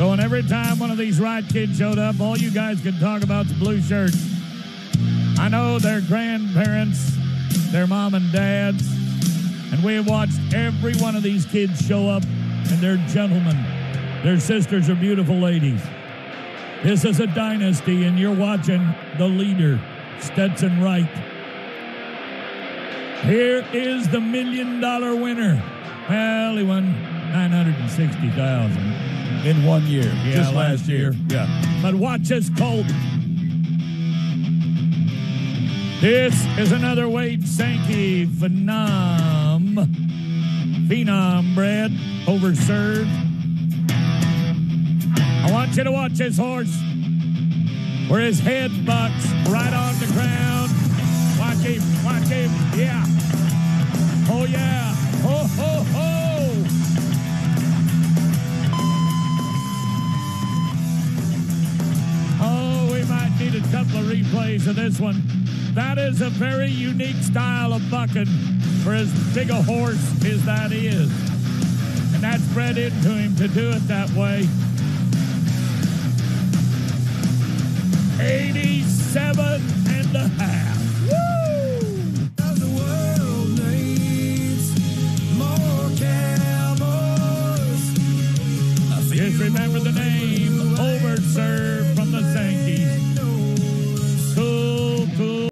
Going every time one of these right kids showed up, all you guys could talk about the blue shirts. I know their grandparents, their mom and dads, and we have watched every one of these kids show up, and they're gentlemen. Their sisters are beautiful ladies. This is a dynasty, and you're watching the leader, Stetson Wright. Here is the million dollar winner. Well, he won 960000 In one year. Yeah, just last last year. Yeah. But watch this Colt. This is another Wade Sankey phenom. Phenom bred, overserved. I want you to watch this horse where his head bucks right on the ground. Couple of replays of this one. That is a very unique style of bucking for as big a horse as that is. And that's bred into him to do it that way. 87 and a half. Woo! The world needs more cowboys. Just remember the name, Overserved.